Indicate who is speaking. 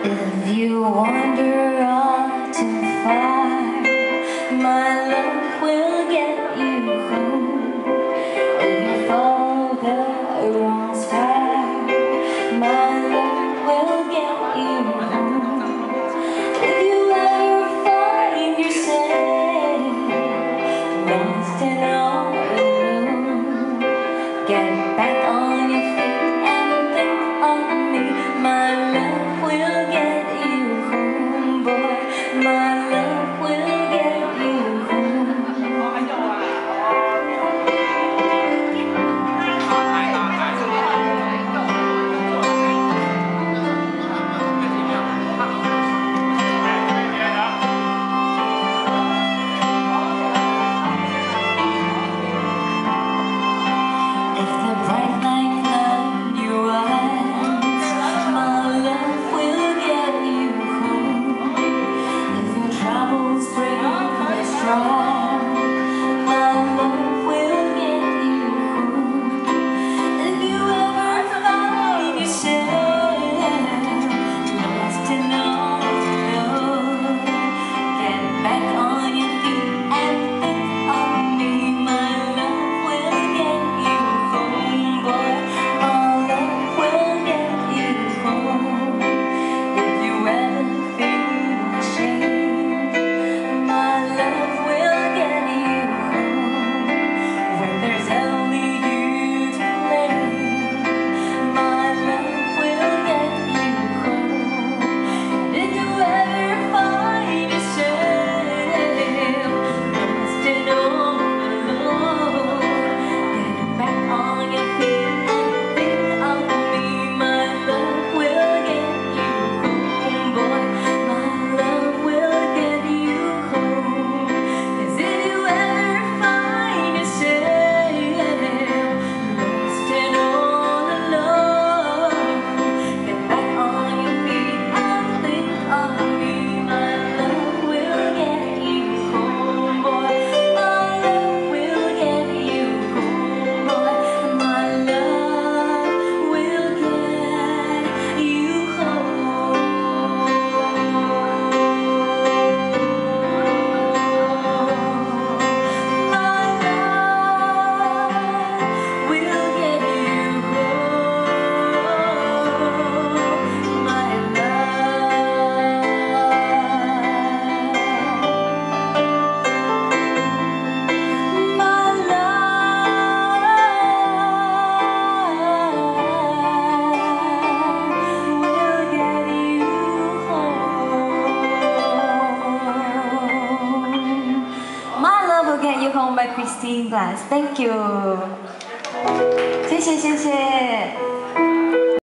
Speaker 1: If you wander off too far, my love will get you home. If you the wrong my love will get you home. If you ever find yourself lost and all alone, get back. by Christine Glass. Thank you. 谢谢谢谢。